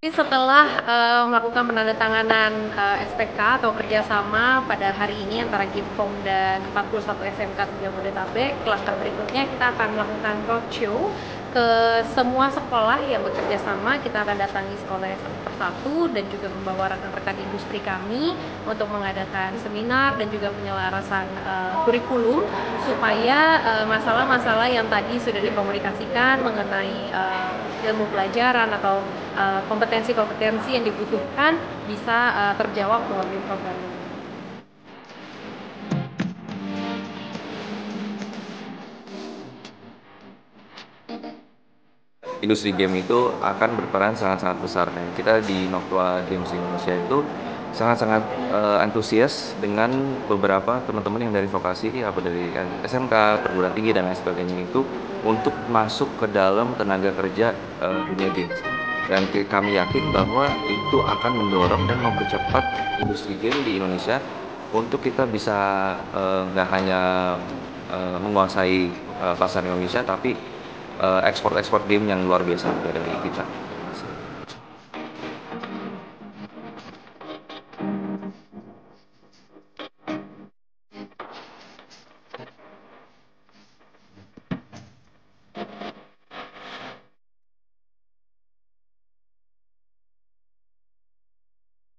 Jadi setelah uh, melakukan penandatanganan eh, uh, SPK atau kerjasama pada hari ini antara Gimpong dan 41 SMK Jabodetabek, langkah berikutnya kita akan melakukan roadshow ke semua sekolah yang bekerja sama. Kita akan datangi sekolah satu persatu dan juga membawa rekan-rekan industri kami untuk mengadakan seminar dan juga penyelarasan uh, kurikulum supaya masalah-masalah uh, yang tadi sudah dikomunikasikan mengenai uh, ilmu pelajaran atau uh, kompetensi-kompetensi yang dibutuhkan bisa uh, terjawab melalui program ini. Industri game itu akan berperan sangat-sangat besar. Dan kita di Noktua Games Indonesia itu sangat-sangat uh, antusias dengan beberapa teman-teman yang dari vokasi apa dari SMK, perguruan tinggi dan lain sebagainya itu untuk masuk ke dalam tenaga kerja uh, dunia games dan kami yakin bahwa itu akan mendorong dan mempercepat industri game di Indonesia untuk kita bisa eh, nggak uh, hanya uh, menguasai uh, pasar Indonesia tapi ekspor-ekspor uh, game yang luar biasa dari kita.